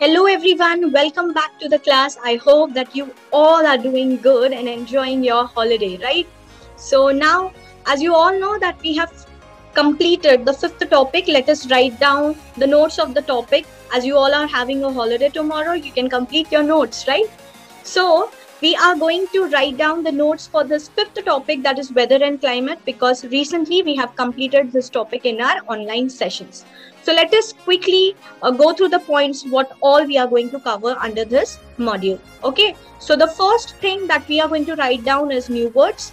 Hello everyone, welcome back to the class. I hope that you all are doing good and enjoying your holiday, right? So now, as you all know that we have completed the fifth topic, let us write down the notes of the topic. As you all are having a holiday tomorrow, you can complete your notes, right? So we are going to write down the notes for this fifth topic that is weather and climate because recently we have completed this topic in our online sessions. So let us quickly uh, go through the points what all we are going to cover under this module. Okay, so the first thing that we are going to write down is new words.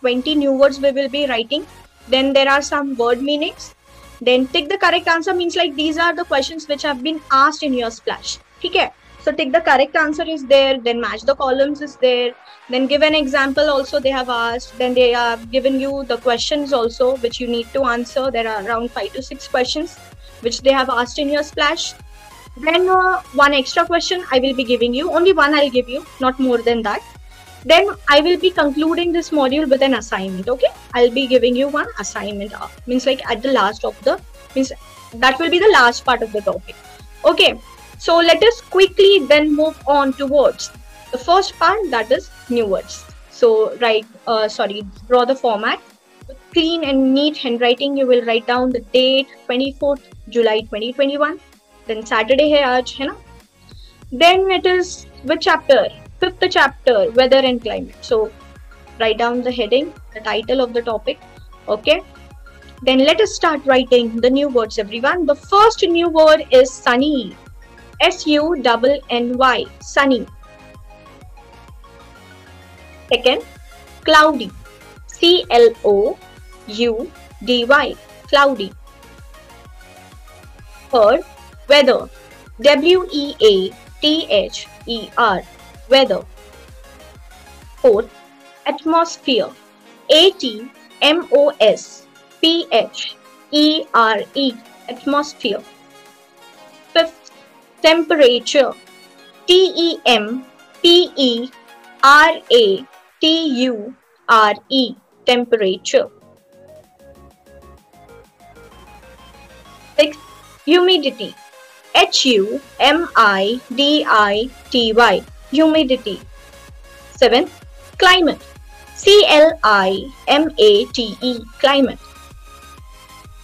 20 new words we will be writing. Then there are some word meanings. Then take the correct answer means like these are the questions which have been asked in your splash. Okay. So take the correct answer is there, then match the columns is there, then give an example also they have asked, then they have given you the questions also which you need to answer. There are around five to six questions which they have asked in your splash. Then uh, one extra question I will be giving you, only one I'll give you, not more than that. Then I will be concluding this module with an assignment, okay? I'll be giving you one assignment, uh, means like at the last of the, means that will be the last part of the topic. Okay, so let us quickly then move on towards the first part that is new words. So write, uh, sorry, draw the format. Clean and neat handwriting, you will write down the date 24th July 2021. Then Saturday hai aaj, hai na? Then it is which chapter? Fifth chapter, weather and climate. So write down the heading, the title of the topic. Okay. Then let us start writing the new words, everyone. The first new word is sunny. S U N N Y, sunny. Second, cloudy. C L O U D Y, cloudy. Third, weather. W E A T H E R, weather. Fourth, atmosphere. A T M O S P H E R E, atmosphere. Temperature T E M P E R A T U R E temperature. Six humidity H U M I D I T Y humidity. Seventh climate C L I M A T E climate.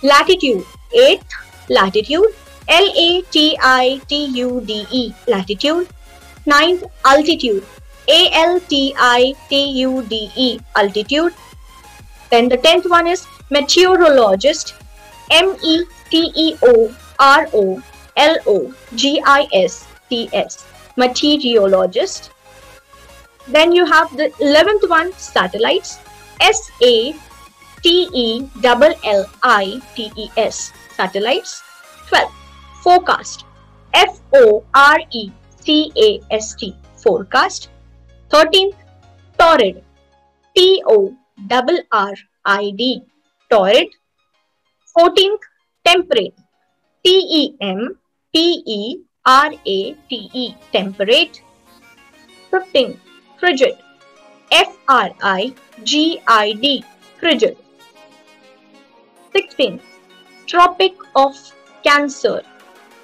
Latitude eighth latitude L A T I T U D E latitude. Ninth altitude A L T I T U D E altitude. Then the tenth one is meteorologist M E T E O R O L O G I S T S meteorologist. Then you have the eleventh one satellites S A T E L L I T E S satellites. Twelve forecast. F O R E C A S T. Forecast. 13th torrid. T O R R I D. Torrid. 14th temperate. T E M P E R A T E. Temperate. 15th frigid. F R I G I D. Frigid. 16th tropic of cancer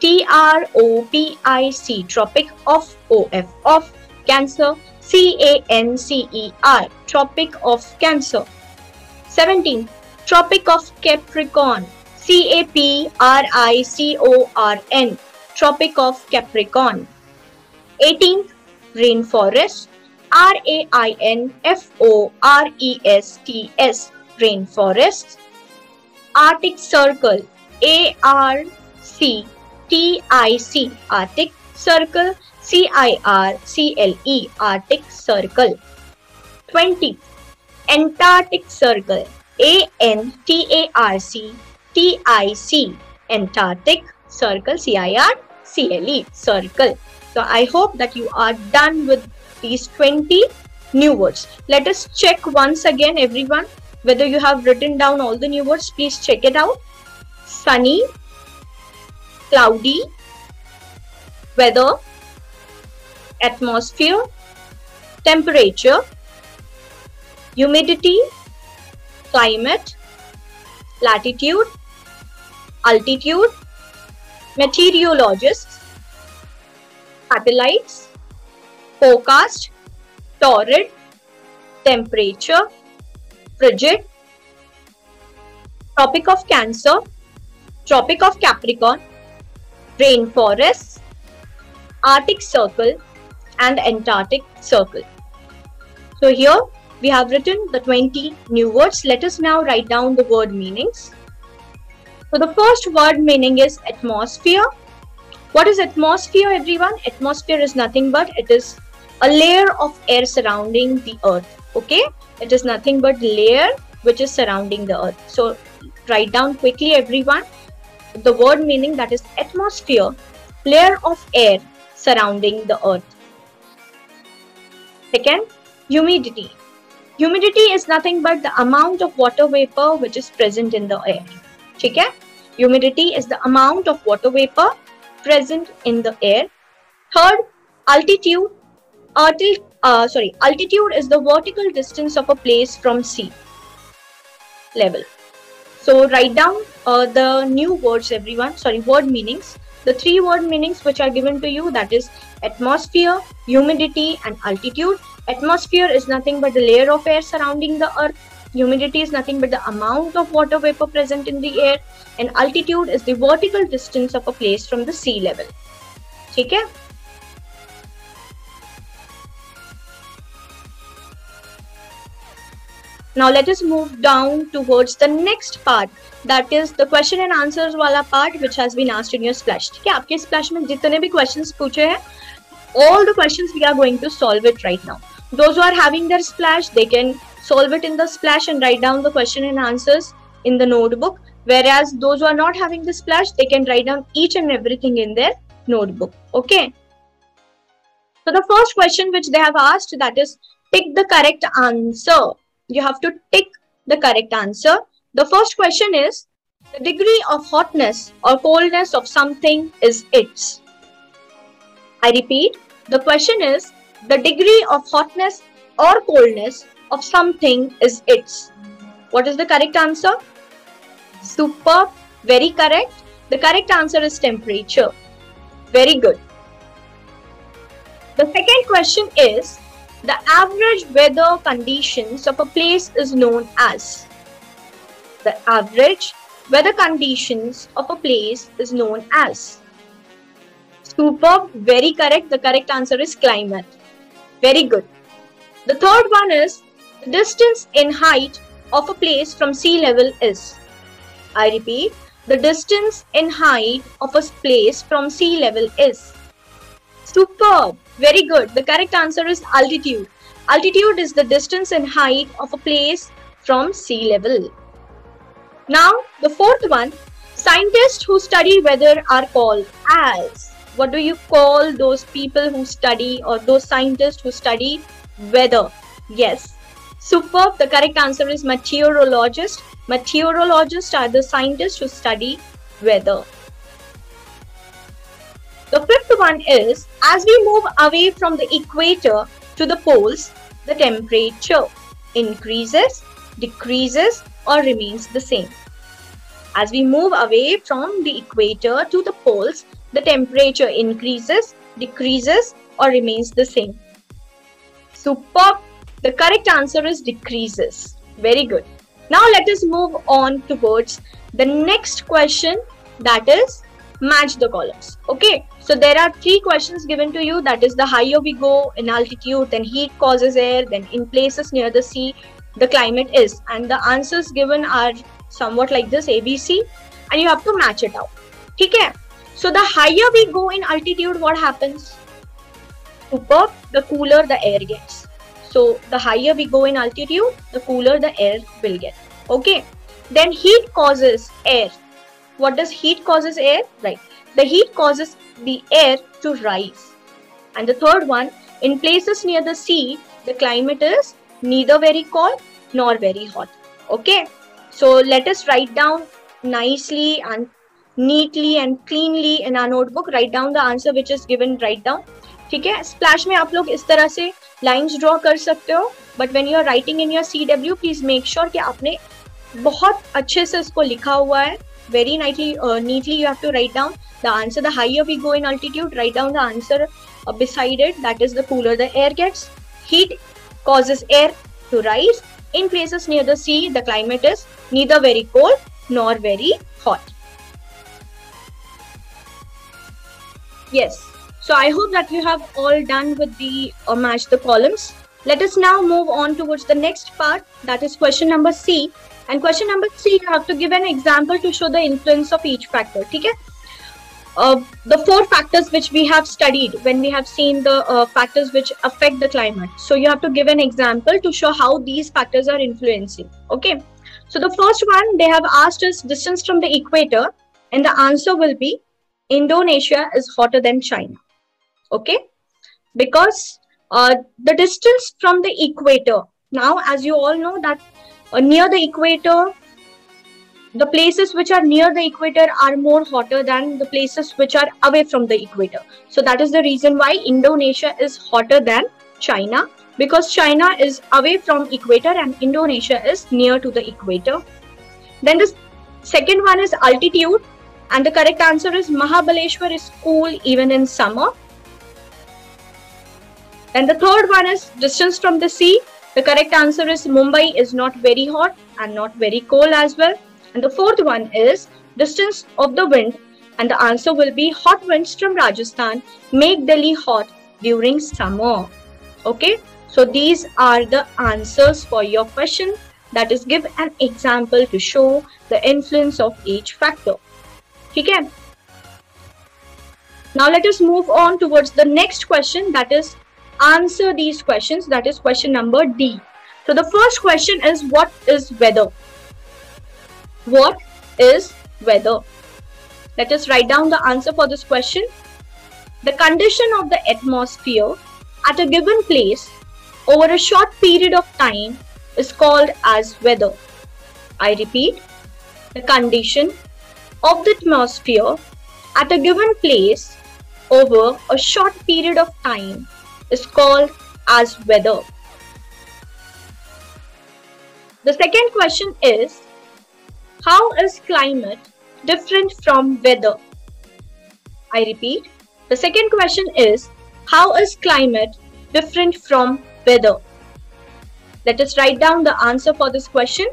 T R O P I C Tropic of O F of Cancer C A N C E R Tropic of Cancer 17 Tropic of Capricorn C A P R I C O R N Tropic of Capricorn 18. Rainforest R A I N F O R E S T S Rainforest Arctic Circle A R C TIC Arctic Circle CIRCLE Arctic Circle. 20 Antarctic Circle ANTARC TIC Antarctic Circle CIRCLE Circle. So I hope that you are done with these 20 new words. Let us check once again everyone whether you have written down all the new words. Please check it out. Sunny cloudy, weather, atmosphere, temperature, humidity, climate, latitude, altitude, meteorologist, satellites, forecast, torrid, temperature, frigid, Tropic of Cancer, Tropic of Capricorn, rainforests, Arctic Circle, and Antarctic Circle. So here we have written the 20 new words. Let us now write down the word meanings. So the first word meaning is atmosphere. What is atmosphere everyone? Atmosphere is nothing but it is a layer of air surrounding the earth. Okay, it is nothing but layer which is surrounding the earth. So write down quickly everyone the word meaning that is atmosphere, layer of air surrounding the earth. Second, humidity. Humidity is nothing but the amount of water vapor which is present in the air. Okay? Humidity is the amount of water vapor present in the air. Third, altitude. Alti uh, sorry, altitude is the vertical distance of a place from sea level. So write down uh, the new words everyone, sorry, word meanings. The three word meanings which are given to you that is atmosphere, humidity and altitude. Atmosphere is nothing but the layer of air surrounding the earth. Humidity is nothing but the amount of water vapor present in the air. And altitude is the vertical distance of a place from the sea level. Okay? Now let us move down towards the next part that is the question and answers wala part which has been asked in your splash. ठीक है आपके splash में जितने भी questions पूछे हैं all the questions we are going to solve it right now. Those who are having their splash they can solve it in the splash and write down the question and answers in the notebook. Whereas those who are not having the splash they can write down each and everything in their notebook. Okay. So the first question which they have asked that is pick the correct answer you have to tick the correct answer. The first question is the degree of hotness or coldness of something is its. I repeat, the question is the degree of hotness or coldness of something is its. What is the correct answer? Superb, very correct. The correct answer is temperature. Very good. The second question is the average weather conditions of a place is known as. The average weather conditions of a place is known as. Superb, very correct. The correct answer is climate. Very good. The third one is the distance in height of a place from sea level is. I repeat, the distance in height of a place from sea level is. Superb. Very good. The correct answer is altitude. Altitude is the distance and height of a place from sea level. Now, the fourth one, scientists who study weather are called as. What do you call those people who study or those scientists who study weather? Yes. Superb. The correct answer is meteorologist. Meteorologists are the scientists who study weather. The fifth one is as we move away from the equator to the poles, the temperature increases, decreases, or remains the same. As we move away from the equator to the poles, the temperature increases, decreases, or remains the same. Superb. The correct answer is decreases. Very good. Now let us move on towards the next question that is match the columns. Okay, so there are three questions given to you. That is the higher we go in altitude, then heat causes air, then in places near the sea, the climate is. And the answers given are somewhat like this ABC, and you have to match it out. Okay, so the higher we go in altitude, what happens? Super, the cooler the air gets. So the higher we go in altitude, the cooler the air will get. Okay, then heat causes air what does heat causes air? Right. The heat causes the air to rise. And the third one, in places near the sea, the climate is neither very cold nor very hot. Okay. So let us write down nicely and neatly and cleanly in our notebook. Write down the answer which is given. Write down. ठीक है splash में आप लोग इस तरह से lines draw कर सकते हो but when you are writing in your C W please make sure कि आपने बहुत अच्छे से इसको लिखा हुआ है very neatly uh, neatly you have to write down the answer the higher we go in altitude write down the answer uh, beside it, that is the cooler the air gets. Heat causes air to rise. In places near the sea, the climate is neither very cold nor very hot. Yes, so I hope that you have all done with the uh, match the columns. Let us now move on towards the next part that is question number C. And question number C, you have to give an example to show the influence of each factor. Okay? Uh, the four factors which we have studied when we have seen the uh, factors which affect the climate. So you have to give an example to show how these factors are influencing. Okay. So the first one they have asked us distance from the equator and the answer will be Indonesia is hotter than China. Okay. Because uh, the distance from the equator. Now, as you all know that uh, near the equator, the places which are near the equator are more hotter than the places which are away from the equator. So that is the reason why Indonesia is hotter than China because China is away from equator and Indonesia is near to the equator. Then the second one is altitude and the correct answer is Mahabaleshwar is cool even in summer. And the third one is distance from the sea. The correct answer is Mumbai is not very hot and not very cold as well. And the fourth one is distance of the wind. And the answer will be hot winds from Rajasthan make Delhi hot during summer. Okay. So these are the answers for your question. That is give an example to show the influence of each factor. Okay. Now let us move on towards the next question that is answer these questions. That is question number D. So the first question is what is weather? What is weather? Let us write down the answer for this question. The condition of the atmosphere at a given place over a short period of time is called as weather. I repeat, the condition of the atmosphere at a given place over a short period of time is called as weather. The second question is How is climate different from weather? I repeat, the second question is How is climate different from weather? Let us write down the answer for this question.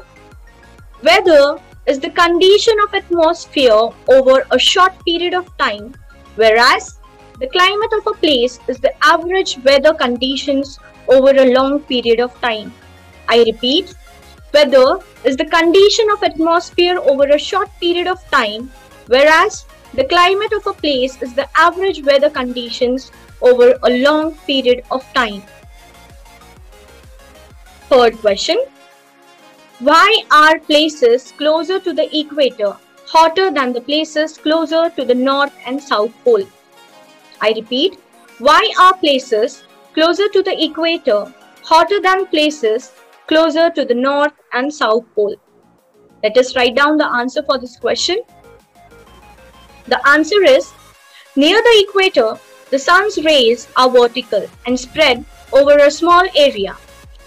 Weather is the condition of atmosphere over a short period of time, whereas the climate of a place is the average weather conditions over a long period of time. I repeat, weather is the condition of atmosphere over a short period of time, whereas the climate of a place is the average weather conditions over a long period of time. Third question. Why are places closer to the equator hotter than the places closer to the north and south pole? I repeat, why are places closer to the equator hotter than places closer to the north and south pole? Let us write down the answer for this question. The answer is near the equator, the sun's rays are vertical and spread over a small area.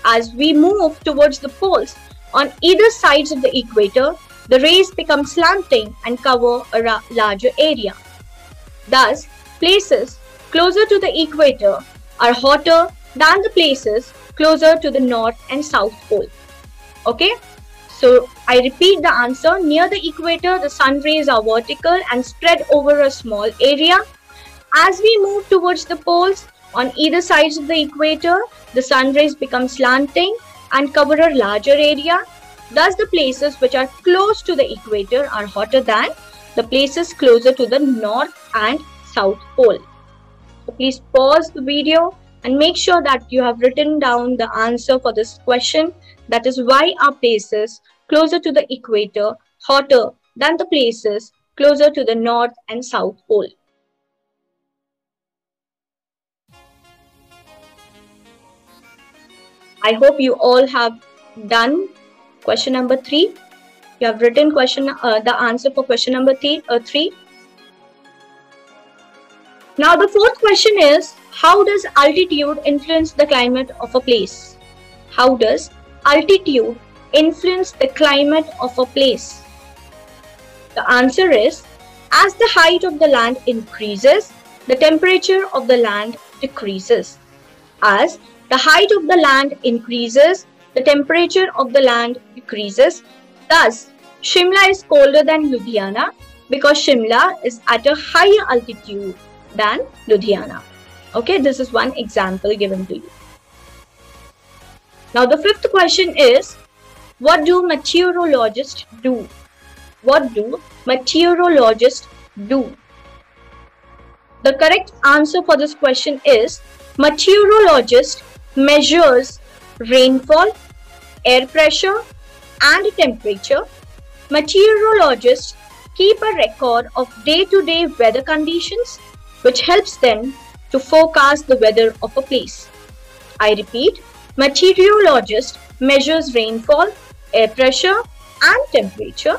As we move towards the poles on either sides of the equator, the rays become slanting and cover a larger area. Thus, places closer to the equator are hotter than the places closer to the north and south pole. Okay, so I repeat the answer. Near the equator, the sun rays are vertical and spread over a small area. As we move towards the poles, on either sides of the equator, the sun rays become slanting and cover a larger area. Thus, the places which are close to the equator are hotter than the places closer to the north and South Pole. So please pause the video and make sure that you have written down the answer for this question. That is why are places closer to the equator hotter than the places closer to the North and South Pole. I hope you all have done question number three. You have written question uh, the answer for question number three, uh, three now the fourth question is, how does altitude influence the climate of a place? How does altitude influence the climate of a place? The answer is, as the height of the land increases, the temperature of the land decreases. As the height of the land increases, the temperature of the land decreases. Thus, Shimla is colder than Ludhiana because Shimla is at a higher altitude than Ludhiana. Okay, this is one example given to you. Now the fifth question is, what do meteorologists do? What do meteorologists do? The correct answer for this question is, meteorologist measures rainfall, air pressure and temperature. Meteorologists keep a record of day-to-day -day weather conditions which helps them to forecast the weather of a place. I repeat, meteorologist measures rainfall, air pressure and temperature.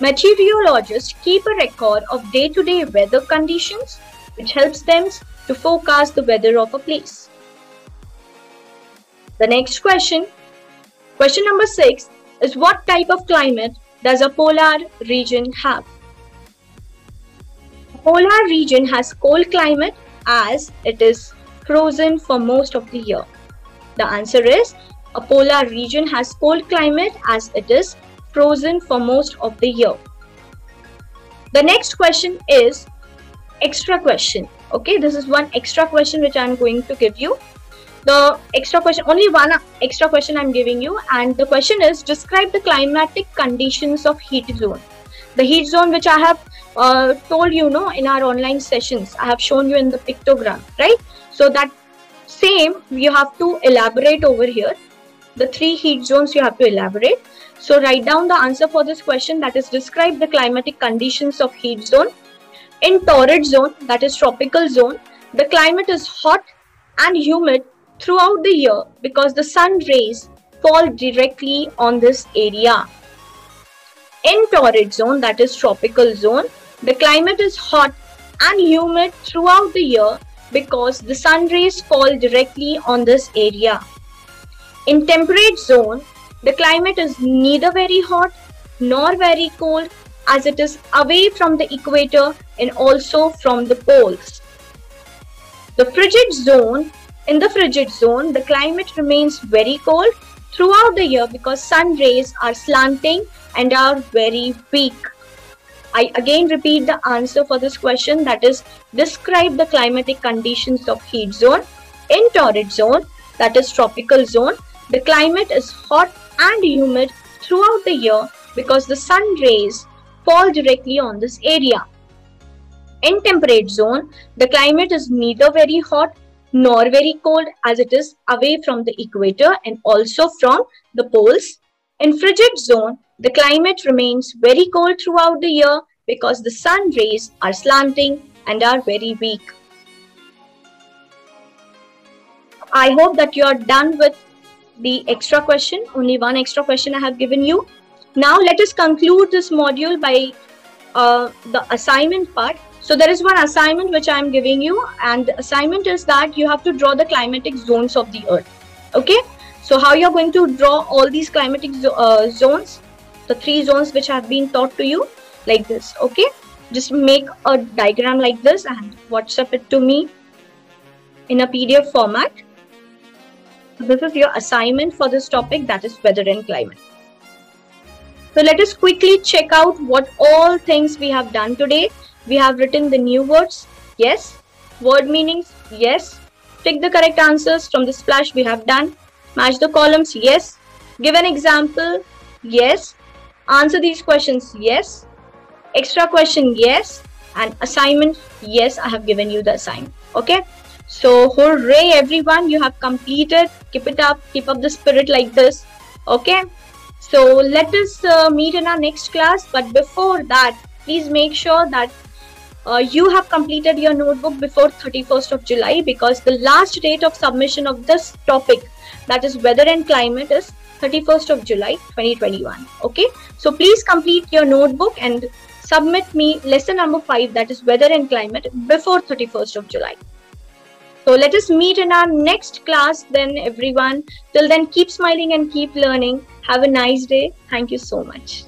Meteorologists keep a record of day-to-day -day weather conditions which helps them to forecast the weather of a place. The next question, question number 6 is what type of climate does a polar region have? Polar region has cold climate as it is frozen for most of the year? The answer is a polar region has cold climate as it is frozen for most of the year. The next question is extra question. Okay, this is one extra question which I'm going to give you. The extra question, only one extra question I'm giving you and the question is describe the climatic conditions of heat zone. The heat zone which I have uh, told you know in our online sessions i have shown you in the pictogram right? So that same you have to elaborate over here. The three heat zones you have to elaborate. So write down the answer for this question that is describe the climatic conditions of heat zone. In torrid zone that is tropical zone the climate is hot and humid throughout the year because the sun rays fall directly on this area. In torrid zone that is tropical zone the climate is hot and humid throughout the year because the sun rays fall directly on this area. In temperate zone, the climate is neither very hot nor very cold as it is away from the equator and also from the poles. The frigid zone, in the frigid zone, the climate remains very cold throughout the year because sun rays are slanting and are very weak. I again repeat the answer for this question that is describe the climatic conditions of heat zone. In torrid zone that is tropical zone the climate is hot and humid throughout the year because the sun rays fall directly on this area. In temperate zone the climate is neither very hot nor very cold as it is away from the equator and also from the poles. In frigid zone the climate remains very cold throughout the year because the sun rays are slanting and are very weak. I hope that you are done with the extra question. Only one extra question I have given you. Now let us conclude this module by uh, the assignment part. So there is one assignment which I am giving you and the assignment is that you have to draw the climatic zones of the earth. Okay. So how you're going to draw all these climatic zo uh, zones? The three zones which have been taught to you like this okay? Just make a diagram like this and whatsapp it to me in a pdf format. This is your assignment for this topic that is weather and climate. So let us quickly check out what all things we have done today. We have written the new words yes. Word meanings yes. Pick the correct answers from the splash we have done. Match the columns yes. Give an example yes Answer these questions yes. Extra question yes. And assignment yes, I have given you the assignment. Okay. So hooray everyone, you have completed. Keep it up. Keep up the spirit like this. Okay. So let us uh, meet in our next class. But before that, please make sure that uh, you have completed your notebook before 31st of July because the last date of submission of this topic that is weather and climate is 31st of July 2021. Okay, so please complete your notebook and submit me lesson number 5 that is weather and climate before 31st of July. So let us meet in our next class then everyone. Till then keep smiling and keep learning. Have a nice day. Thank you so much.